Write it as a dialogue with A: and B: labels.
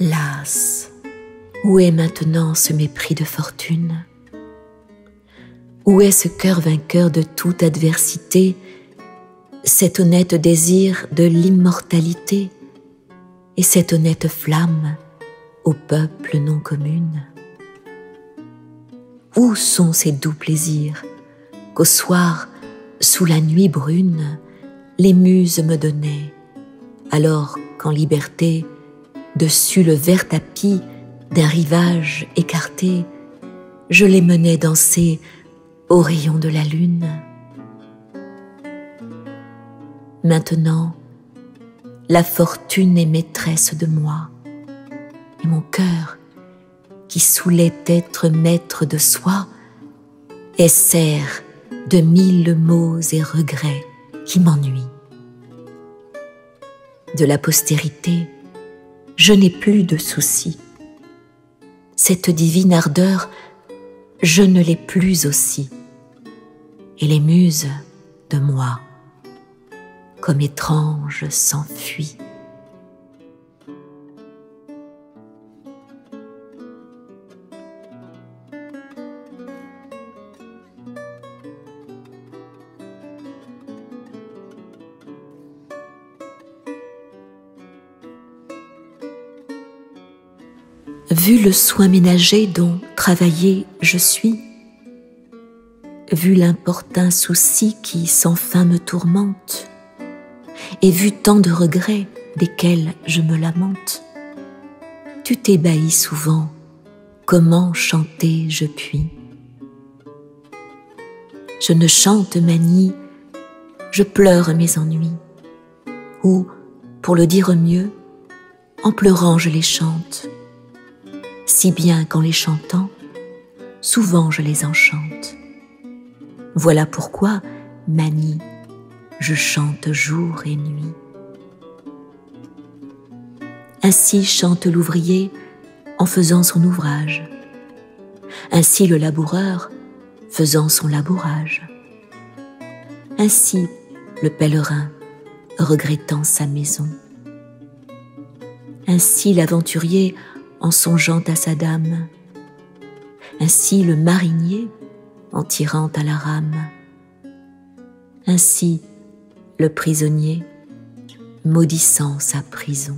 A: Las, où est maintenant ce mépris de fortune? Où est ce cœur vainqueur de toute adversité, cet honnête désir de l'immortalité et cette honnête flamme au peuple non commune? Où sont ces doux plaisirs qu'au soir, sous la nuit brune, les muses me donnaient, alors qu'en liberté, dessus le vert tapis d'un rivage écarté, je les menais danser au rayon de la lune. Maintenant, la fortune est maîtresse de moi, et mon cœur, qui saoulait être maître de soi, est serre de mille maux et regrets qui m'ennuient. De la postérité, je n'ai plus de soucis. Cette divine ardeur, je ne l'ai plus aussi. Et les muses de moi, comme étranges, s'enfuient. Vu le soin ménager dont travaillé je suis, vu l'importun souci qui sans fin me tourmente, et vu tant de regrets desquels je me lamente, tu t'ébahis souvent comment chanter je puis? Je ne chante manie, je pleure mes ennuis, ou, pour le dire mieux, en pleurant je les chante si bien qu'en les chantant, souvent je les enchante. Voilà pourquoi, manie, je chante jour et nuit. Ainsi chante l'ouvrier en faisant son ouvrage. Ainsi le laboureur faisant son labourage. Ainsi le pèlerin regrettant sa maison. Ainsi l'aventurier en songeant à sa dame, ainsi le marinier en tirant à la rame, ainsi le prisonnier maudissant sa prison.